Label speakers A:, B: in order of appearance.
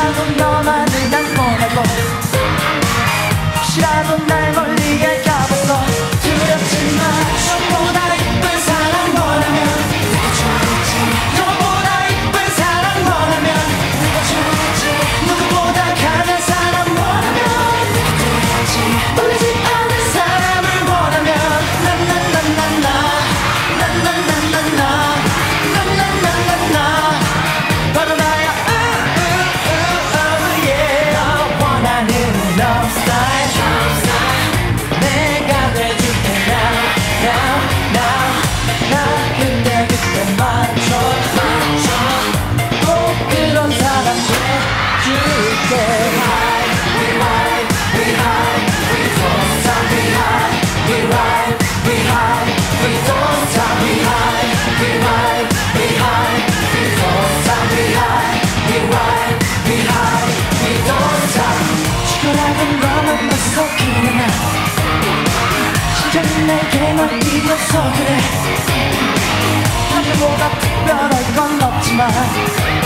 A: 나도 너만을 난 행복해 나. 시간이 내게만 있어서 그래. 다른 뭐가 특별할 건 없지만